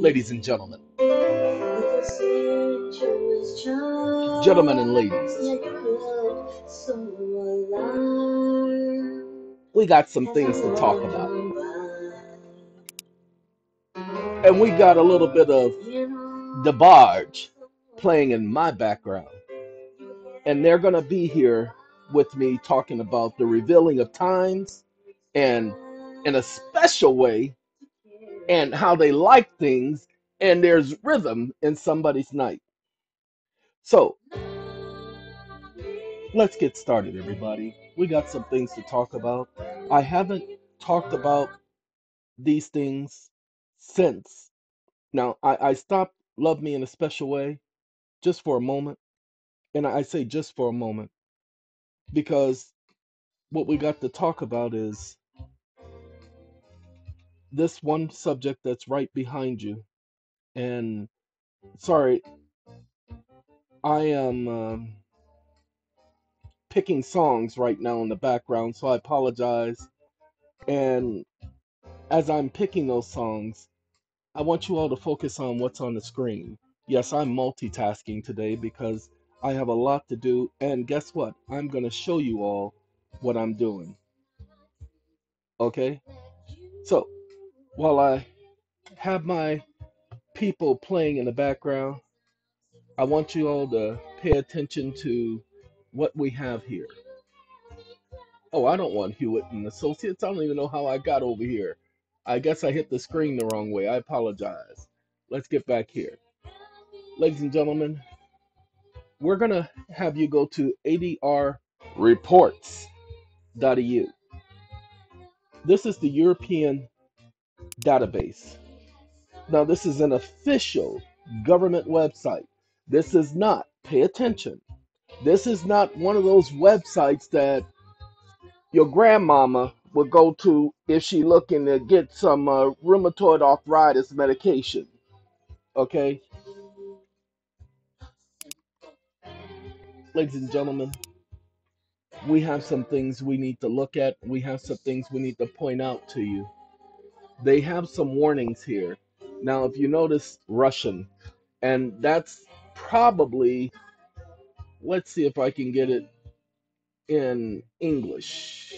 ladies and gentlemen, gentlemen and ladies, we got some things to talk about. And we got a little bit of DeBarge playing in my background. And they're going to be here with me talking about the revealing of times and in a special way and how they like things and there's rhythm in somebody's night. So let's get started, everybody. We got some things to talk about. I haven't talked about these things since. Now, I, I stopped Love Me in a Special Way just for a moment. And I say just for a moment because what we got to talk about is this one subject that's right behind you. And sorry, I am um, picking songs right now in the background, so I apologize. And as I'm picking those songs, I want you all to focus on what's on the screen. Yes, I'm multitasking today because I have a lot to do. And guess what? I'm going to show you all what I'm doing. Okay? So, while I have my people playing in the background, I want you all to pay attention to what we have here. Oh, I don't want Hewitt and Associates. I don't even know how I got over here. I guess I hit the screen the wrong way. I apologize. Let's get back here. Ladies and gentlemen, we're going to have you go to adrreports.eu. This is the European database. Now, this is an official government website. This is not, pay attention, this is not one of those websites that your grandmama would go to if she looking to get some uh, rheumatoid arthritis medication. Okay, ladies and gentlemen, we have some things we need to look at. We have some things we need to point out to you. They have some warnings here. Now, if you notice Russian, and that's probably, let's see if I can get it in English.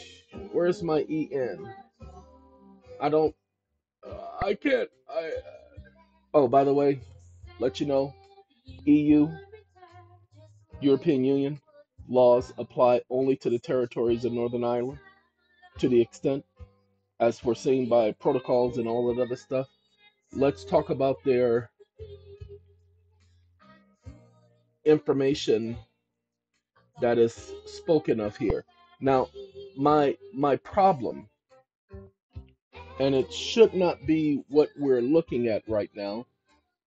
Where's my EN? I don't, uh, I can't, I, oh, by the way, let you know, EU, European Union laws apply only to the territories of Northern Ireland to the extent as foreseen by protocols and all that other stuff. Let's talk about their information that is spoken of here. Now, my my problem, and it should not be what we're looking at right now.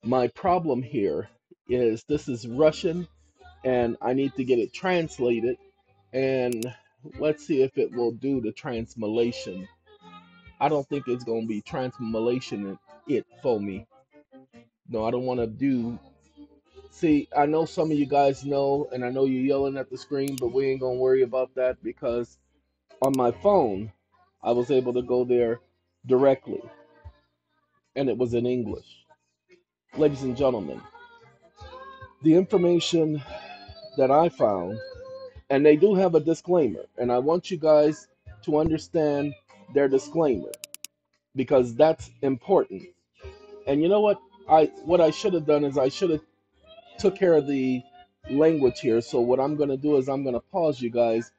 My problem here is this is Russian, and I need to get it translated, and let's see if it will do the translation. I don't think it's gonna be translation it for me. No, I don't want to do. See, I know some of you guys know, and I know you're yelling at the screen, but we ain't gonna worry about that because on my phone, I was able to go there directly, and it was in English. Ladies and gentlemen, the information that I found, and they do have a disclaimer, and I want you guys to understand their disclaimer because that's important. And you know what? I what I should have done is I should have took care of the language here. So what I'm going to do is I'm going to pause you guys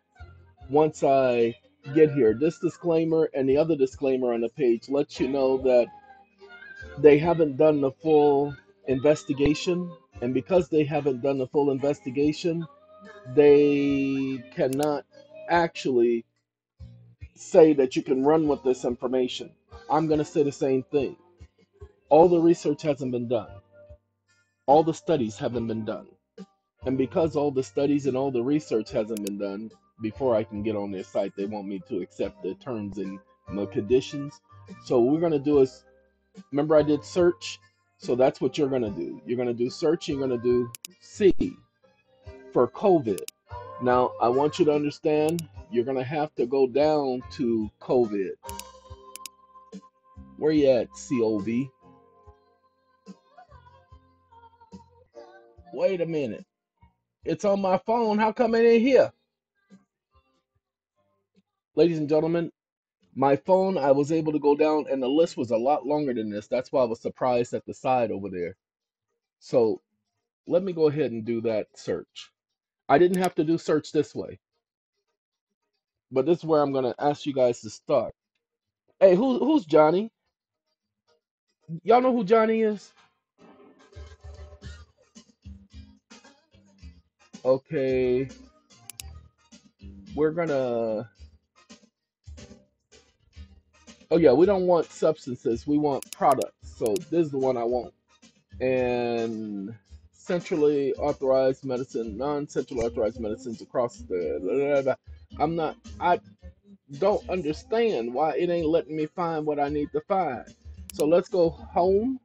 once I get here. This disclaimer and the other disclaimer on the page lets you know that they haven't done the full investigation and because they haven't done the full investigation, they cannot actually say that you can run with this information. I'm going to say the same thing. All the research hasn't been done, all the studies haven't been done. And because all the studies and all the research hasn't been done, before I can get on their site, they want me to accept the terms and the conditions. So what we're going to do is remember I did search. So that's what you're going to do. You're going to do search. You're going to do C for COVID. Now, I want you to understand you're going to have to go down to COVID. Where you at, COV? Wait a minute. It's on my phone. How come it ain't here? Ladies and gentlemen, my phone, I was able to go down and the list was a lot longer than this. That's why I was surprised at the side over there. So let me go ahead and do that search. I didn't have to do search this way, but this is where I'm going to ask you guys to start. Hey, who, who's Johnny? Y'all know who Johnny is? Okay, we're going to. Oh, yeah, we don't want substances. We want products. So this is the one I want. And centrally authorized medicine, non-centrally authorized medicines across the. blah, blah, blah. I'm not. I don't understand why it ain't letting me find what I need to find. So let's go home.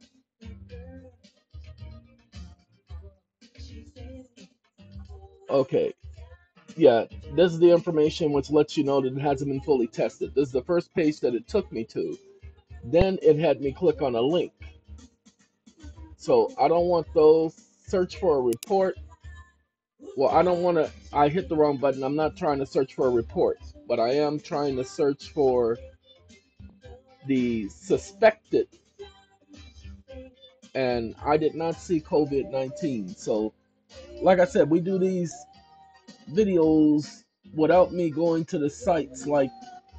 Okay. Yeah, this is the information which lets you know that it hasn't been fully tested. This is the first page that it took me to. Then it had me click on a link. So I don't want those. Search for a report. Well, I don't want to. I hit the wrong button. I'm not trying to search for a report, but I am trying to search for the suspected. And I did not see COVID 19. So, like I said, we do these videos without me going to the sites like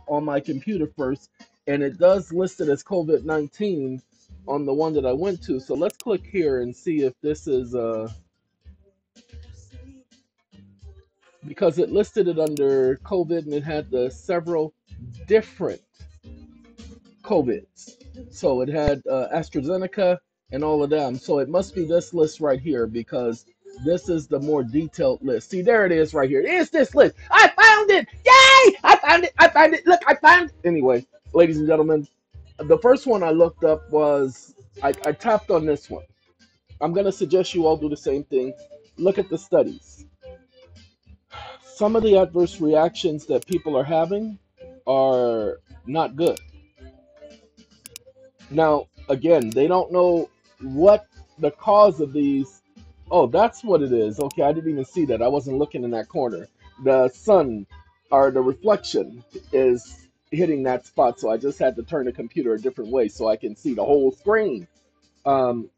on my computer first, and it does list it as COVID 19 on the one that I went to. So let's click here and see if this is uh because it listed it under COVID and it had the several different COVIDs. So it had uh, AstraZeneca and all of them. So it must be this list right here because this is the more detailed list. See, there it is right here. It is this list. I found it. Yay! I found it. I found it. Look, I found it. Anyway, ladies and gentlemen, the first one I looked up was I, I tapped on this one. I'm going to suggest you all do the same thing. Look at the studies. Some of the adverse reactions that people are having are not good. Now, again, they don't know what the cause of these. Oh, that's what it is. Okay, I didn't even see that. I wasn't looking in that corner. The sun or the reflection is hitting that spot, so I just had to turn the computer a different way so I can see the whole screen. Um,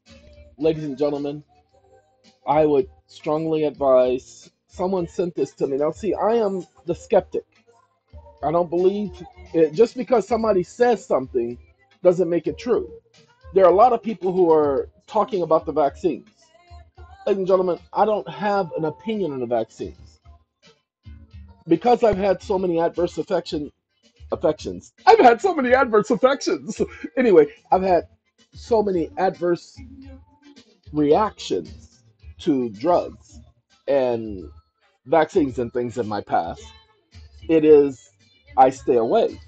ladies and gentlemen, I would strongly advise someone sent this to me. Now, see, I am the skeptic. I don't believe it. Just because somebody says something doesn't make it true. There are a lot of people who are talking about the vaccines. Ladies and gentlemen, I don't have an opinion on the vaccines because I've had so many adverse affection affections. I've had so many adverse affections. Anyway, I've had so many adverse reactions to drugs and vaccines and things in my past. It is I stay away.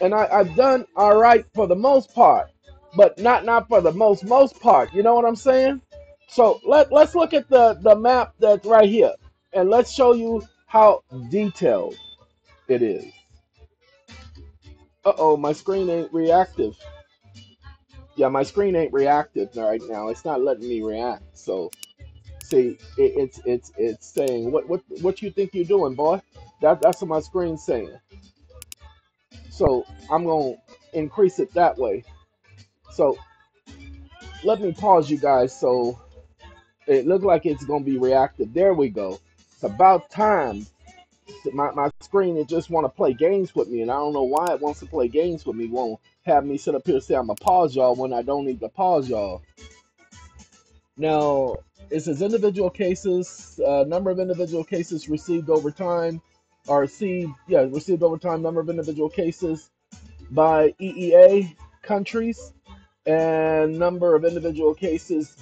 And I, I've done all right for the most part, but not not for the most most part. You know what I'm saying? So let let's look at the the map that's right here, and let's show you how detailed it is. Uh oh, my screen ain't reactive. Yeah, my screen ain't reactive right now. It's not letting me react. So see, it, it's it's it's saying what what what you think you're doing, boy? That that's what my screen's saying. So I'm gonna increase it that way. So let me pause you guys so it looked like it's gonna be reactive. There we go. It's about time. My my screen it just want to play games with me, and I don't know why it wants to play games with me. Won't have me sit up here and say I'm gonna pause y'all when I don't need to pause y'all. Now it says individual cases, uh, number of individual cases received over time, or received yeah received over time, number of individual cases by EEA countries, and number of individual cases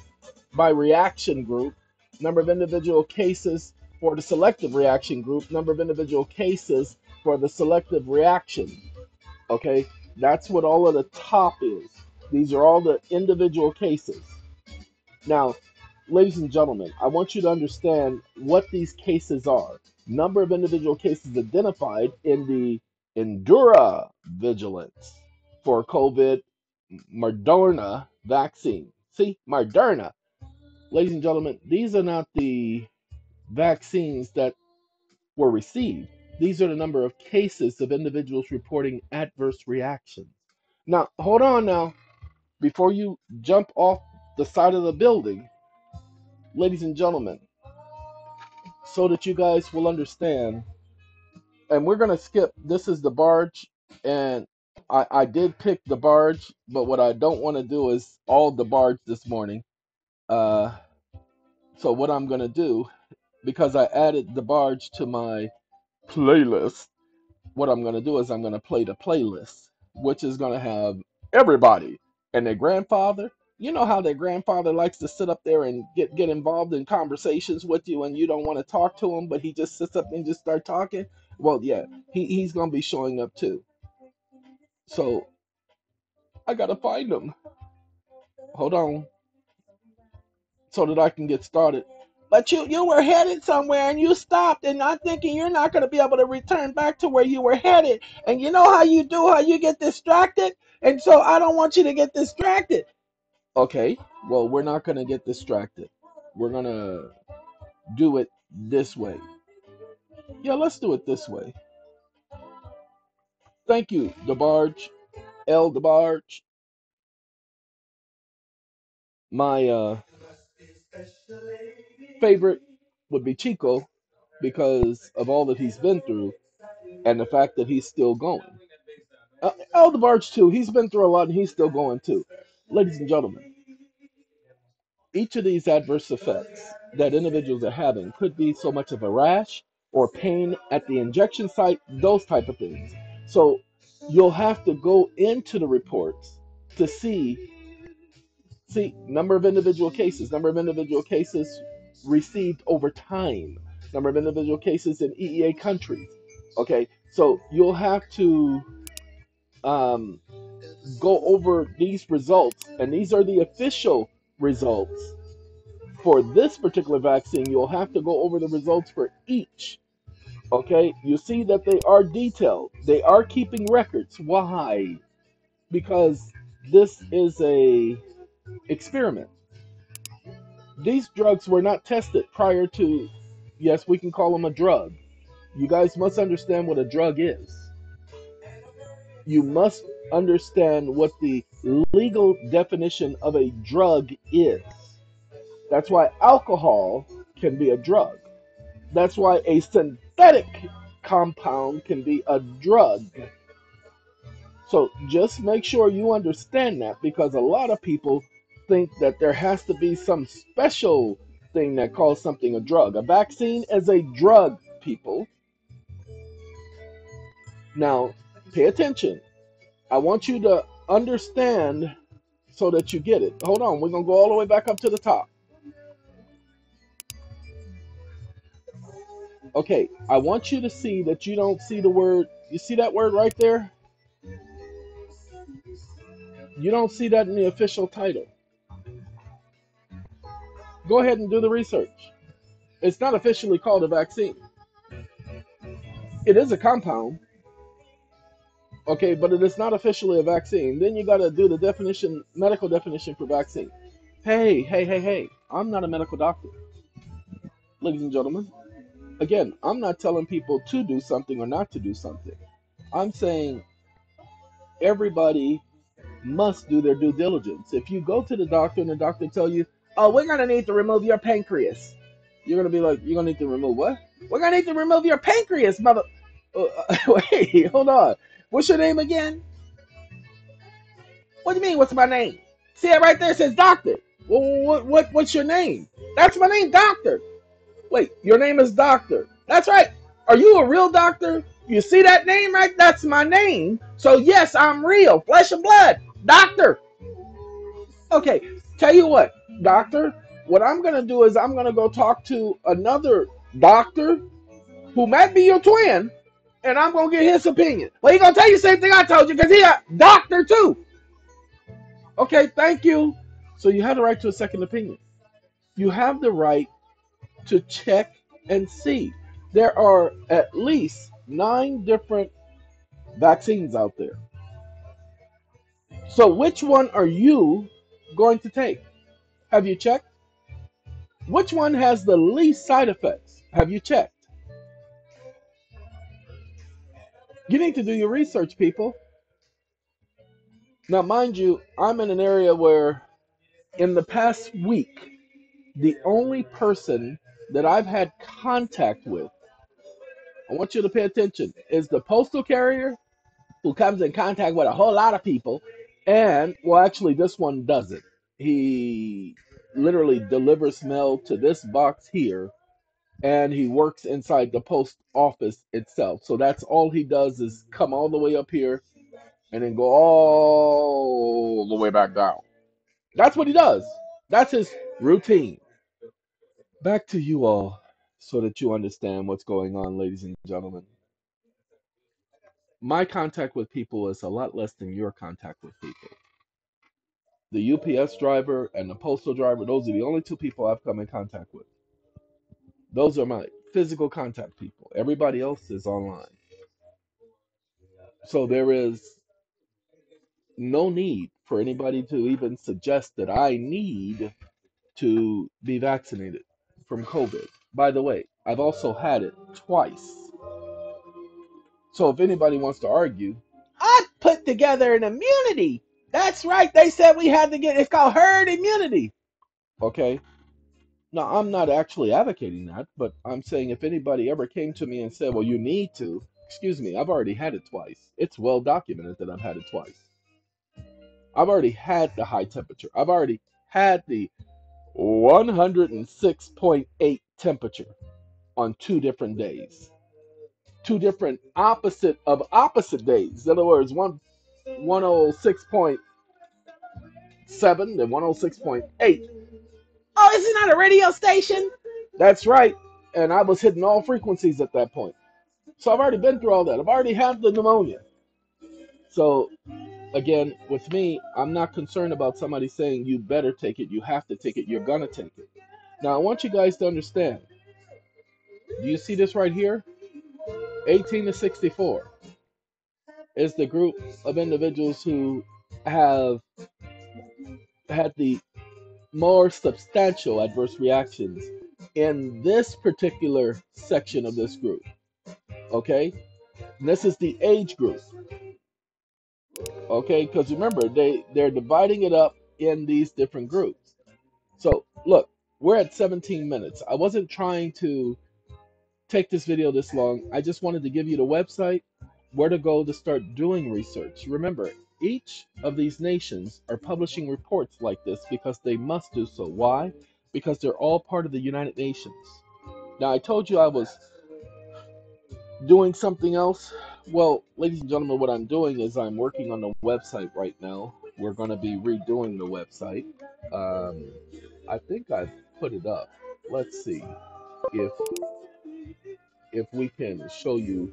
by reaction group, number of individual cases for the selective reaction group, number of individual cases for the selective reaction. Okay, that's what all of the top is. These are all the individual cases. Now, ladies and gentlemen, I want you to understand what these cases are. Number of individual cases identified in the Endura Vigilance for COVID Moderna vaccine. See, Moderna Ladies and gentlemen, these are not the vaccines that were received. These are the number of cases of individuals reporting adverse reactions. Now, hold on now. Before you jump off the side of the building, ladies and gentlemen, so that you guys will understand, and we're going to skip this is DeBarge, and I, I did pick DeBarge, but what I don't want to do is all DeBarge this morning. Uh, so, what I'm going to do, because I added DeBarge to my playlist what I'm going to do is I'm going to play the playlist, which is going to have everybody and their grandfather. You know how their grandfather likes to sit up there and get get involved in conversations with you, and you don't want to talk to him, but he just sits up and just start talking. Well, yeah, he, he's going to be showing up too. So I got to find him. Hold on. so that I can get started. But you you were headed somewhere and you stopped and I'm thinking you're not going to be able to return back to where you were headed. And you know how you do how you get distracted? And so I don't want you to get distracted. Okay. Well, we're not going to get distracted. We're going to do it this way. Yeah, let's do it this way. Thank you, DeBarge, El DeBarge. My uh favorite would be Chico because of all that he's been through and the fact that he's still going. Uh, El DeBarge too. He's been through a lot and he's still going too. Ladies and gentlemen, each of these adverse effects that individuals are having could be so much of a rash or pain at the injection site, those type of things. So you'll have to go into the reports to see see number of individual cases, number of individual cases received over time, number of individual cases in EEA countries. Okay, so you'll have to um, go over these results, and these are the official results for this particular vaccine. You'll have to go over the results for each. Okay, you see that they are detailed, they are keeping records. Why? Because this is a experiment. These drugs were not tested prior to, yes, we can call them a drug. You guys must understand what a drug is. You must understand what the legal definition of a drug is. That's why alcohol can be a drug. That's why a synthetic compound can be a drug. So just make sure you understand that because a lot of people think that there has to be some special thing that calls something a drug. A vaccine is a drug, people. Now, pay attention. I want you to understand so that you get it. Hold on, we're going to go all the way back up to the top. Okay, I want you to see that you don't see the word. You see that word right there? You don't see that in the official title. Go ahead and do the research. It's not officially called a vaccine. It is a compound, okay, but it is not officially a vaccine. Then you got to do the definition, medical definition for vaccine. Hey, hey, hey, hey, I'm not a medical doctor, ladies and gentlemen. Again, I'm not telling people to do something or not to do something. I'm saying everybody must do their due diligence. If you go to the doctor and the doctor tell you, "Oh, we're gonna need to remove your pancreas," you're gonna be like, "You're gonna need to remove what? We're gonna need to remove your pancreas, mother." Uh, wait, hold on. What's your name again? What do you mean? What's my name? See it right there. It says doctor. Well, what, what what's your name? That's my name, doctor. Wait, your name is doctor. That's right. Are you a real doctor? You see that name right? That's my name. So yes, I'm real, flesh and blood, doctor. Okay, tell you what, doctor. What I'm gonna do is I'm gonna go talk to another doctor who might be your twin, and I'm gonna get his opinion. Well, he gonna tell you the same thing I told you because he a doctor too. Okay, thank you. So you have the right to a second opinion. You have the right to check and see. There are at least nine different vaccines out there. So which one are you going to take? Have you checked? Which one has the least side effects? Have you checked? You need to do your research, people. Now, mind you, I'm in an area where in the past week, the only person that I've had contact with, I want you to pay attention, is the postal carrier who comes in contact with a whole lot of people. And, well, actually, this one doesn't. He literally delivers mail to this box here, and he works inside the post office itself. So that's all he does is come all the way up here and then go all the way back down. That's what he does. That's his routine. Back to you all so that you understand what's going on, ladies and gentlemen. My contact with people is a lot less than your contact with people. The UPS driver and the postal driver, those are the only two people I've come in contact with. Those are my physical contact people. Everybody else is online. So there is no need for anybody to even suggest that I need to be vaccinated from COVID. By the way, I've also had it twice. So if anybody wants to argue, I put together an immunity. That's right. They said we had to get it's called herd immunity. Okay. Now I'm not actually advocating that, but I'm saying if anybody ever came to me and said, "Well, you need to," excuse me, I've already had it twice. It's well documented that I've had it twice. I've already had the high temperature. I've already had the 106.8 temperature on two different days. Two different opposite of opposite days. In other words, one oh 106.7 and 106.8. Oh, is it not a radio station? That's right. And I was hitting all frequencies at that point. So I've already been through all that. I've already had the pneumonia. So again, with me, I'm not concerned about somebody saying you better take it, you have to take it, you're gonna take it. Now I want you guys to understand. Do you see this right here? 18 to 64 is the group of individuals who have had the more substantial adverse reactions in this particular section of this group. Okay? And this is the age group. Okay? Because remember, they, they're dividing it up in these different groups. So, look, we're at 17 minutes. I wasn't trying to take this video this long. I just wanted to give you the website, where to go to start doing research. Remember, each of these nations are publishing reports like this because they must do so. Why? Because they're all part of the United Nations. Now, I told you I was doing something else. Well, ladies and gentlemen, what I'm doing is I'm working on the website right now. We're going to be redoing the website. Um, I think I've put it up. Let's see if if we can show you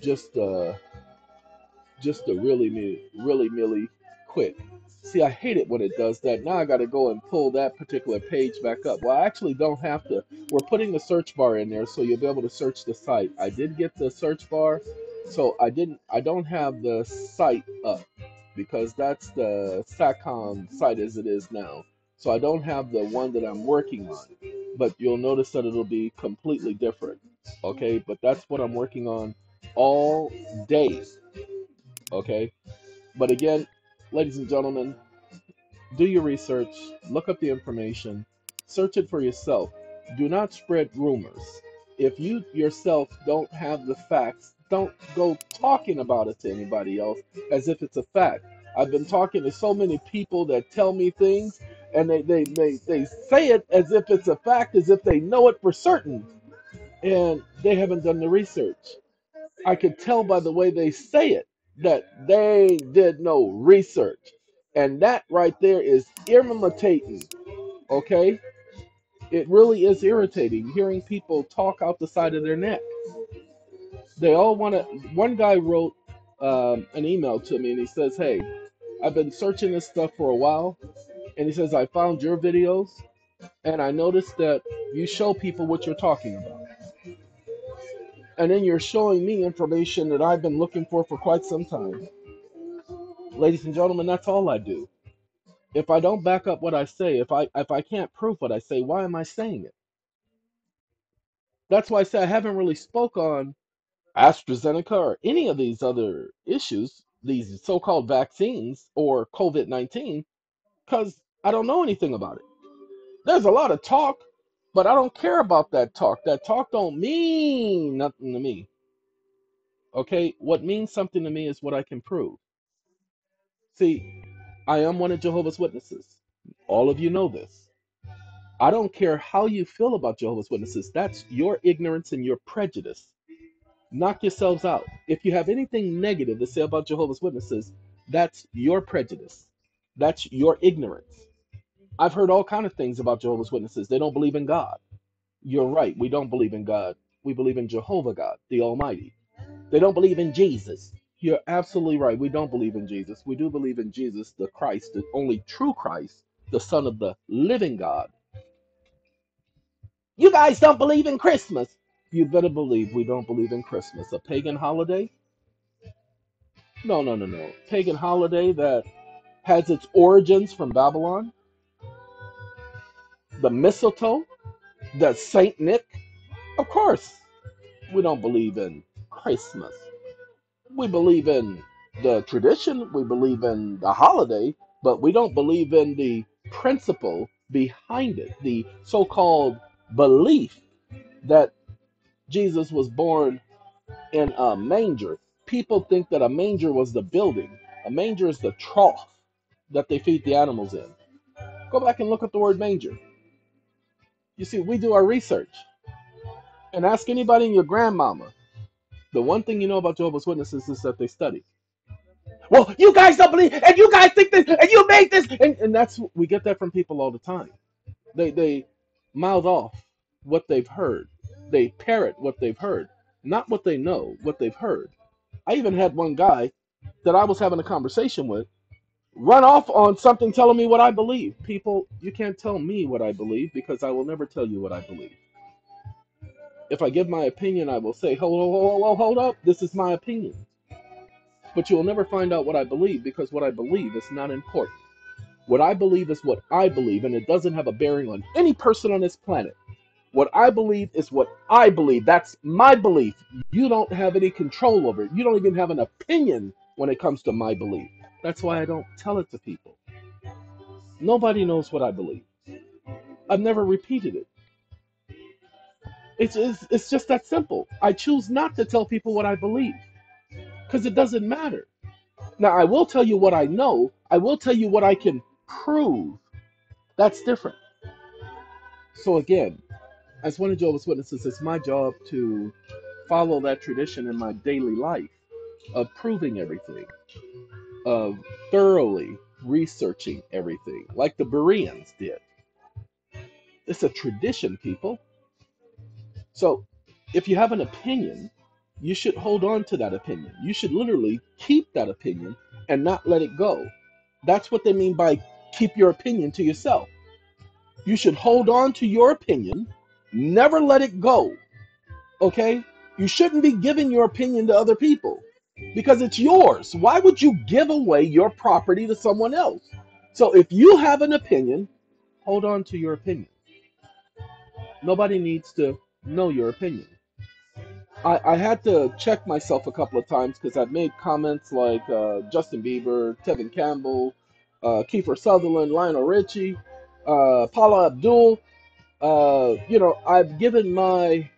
just uh just a really me really really quick. See, I hate it when it does that. Now I got to go and pull that particular page back up. Well, I actually don't have to. We're putting the search bar in there so you'll be able to search the site. I did get the search bar, so I didn't. I don't have the site up because that's the SATCOM site as it is now. So I don't have the one that I'm working on, but you'll notice that it'll be completely different. Okay, but that's what I'm working on all day. Okay, but again, ladies and gentlemen, do your research, look up the information, search it for yourself. Do not spread rumors. If you yourself don't have the facts, don't go talking about it to anybody else as if it's a fact. I've been talking to so many people that tell me things and they, they, they, they say it as if it's a fact, as if they know it for certain, and they haven't done the research. I could tell by the way they say it that they did no research. And that right there is irritating. Okay? It really is irritating hearing people talk out the side of their neck. They all want to. One guy wrote um, an email to me and he says, Hey, I've been searching this stuff for a while. And he says, I found your videos and I noticed that you show people what you're talking about. And then you're showing me information that I've been looking for for quite some time. Ladies and gentlemen, that's all I do. If I don't back up what I say, if I if I can't prove what I say, why am I saying it? That's why I say I haven't really spoke on AstraZeneca or any of these other issues, these so-called vaccines or COVID-19, because I don't know anything about it. There's a lot of talk, but I don't care about that talk. That talk don't mean nothing to me. Okay? What means something to me is what I can prove. See, I am one of Jehovah's Witnesses. All of you know this. I don't care how you feel about Jehovah's Witnesses. That's your ignorance and your prejudice. Knock yourselves out. If you have anything negative to say about Jehovah's Witnesses, that's your prejudice. That's your ignorance. I've heard all kind of things about Jehovah's Witnesses. They don't believe in God. You're right. We don't believe in God. We believe in Jehovah God, the Almighty. They don't believe in Jesus. You're absolutely right. We don't believe in Jesus. We do believe in Jesus, the Christ, the only true Christ, the Son of the living God. You guys don't believe in Christmas. You better believe we don't believe in Christmas. A pagan holiday? No, no, no, no. Pagan holiday that has its origins from Babylon. The mistletoe, the Saint Nick. Of course, we don't believe in Christmas. We believe in the tradition, we believe in the holiday, but we don't believe in the principle behind it, the so called belief that Jesus was born in a manger. People think that a manger was the building, a manger is the trough that they feed the animals in. Go back and look at the word manger. You see, we do our research and ask anybody in your grandmama. The one thing you know about Jehovah's Witnesses is that they study. Well, you guys don't believe, and you guys think this, and you made this, and, and that's we get that from people all the time. They they mouth off what they've heard. They parrot what they've heard, not what they know, what they've heard. I even had one guy that I was having a conversation with run off on something telling me what I believe. People, you can't tell me what I believe because I will never tell you what I believe. If I give my opinion, I will say, hold, hold, hold, hold up, this is my opinion. But you will never find out what I believe because what I believe is not important. What I believe is what I believe, and it doesn't have a bearing on any person on this planet. What I believe is what I believe. That's my belief. You don't have any control over it. You don't even have an opinion when it comes to my belief. That's why I don't tell it to people. Nobody knows what I believe. I've never repeated it. It's, it's, it's just that simple. I choose not to tell people what I believe because it doesn't matter. Now, I will tell you what I know, I will tell you what I can prove. That's different. So, again, as one of Jehovah's Witnesses, it's my job to follow that tradition in my daily life of proving everything, of thoroughly researching everything, like the Bereans did. It's a tradition, people. So if you have an opinion, you should hold on to that opinion. You should literally keep that opinion and not let it go. That's what they mean by keep your opinion to yourself. You should hold on to your opinion, never let it go. Okay? You shouldn't be giving your opinion to other people because it's yours. Why would you give away your property to someone else? So if you have an opinion, hold on to your opinion. Nobody needs to know your opinion. I, I had to check myself a couple of times because I've made comments like uh, Justin Bieber, Tevin Campbell, uh, Kiefer Sutherland, Lionel Richie, uh, Paula Abdul. Uh, you know, I've given my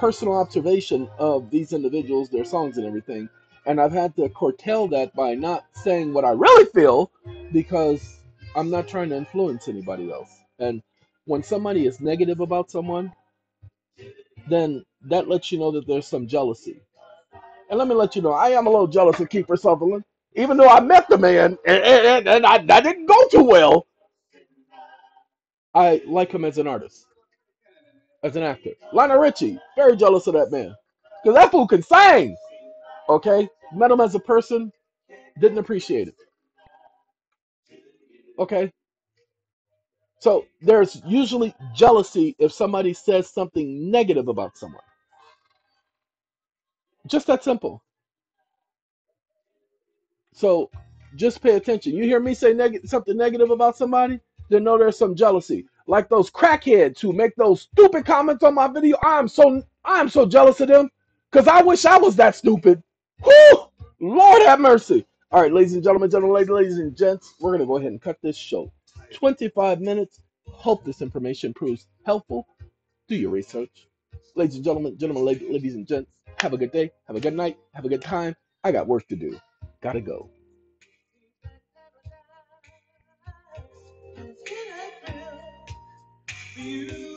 personal observation of these individuals, their songs, and everything, and I've had to curtail that by not saying what I really feel because I'm not trying to influence anybody else. And when somebody is negative about someone, then that lets you know that there's some jealousy. And let me let you know, I am a little jealous of Kiefer Sutherland. Even though I met the man and, and, and I, that didn't go too well, I like him as an artist, as an actor. Lionel Richie, very jealous of that man. Because that fool can sing. Okay? Met him as a person, didn't appreciate it. Okay? So there's usually jealousy if somebody says something negative about someone. Just that simple. So just pay attention. You hear me say neg- something negative about somebody, then know there's some jealousy. Like those crackheads who make those stupid comments on my video. I'm so I'm so jealous of them because I wish I was that stupid. Whew! Lord have mercy. All right, ladies and gentlemen, gentlemen, ladies, and gents, we're gonna go ahead and cut this show. 25 minutes. Hope this information proves helpful. Do your research. Ladies and gentlemen, gentlemen, ladies and gents, have a good day, have a good night, have a good time. I got work to do. Gotta go. you.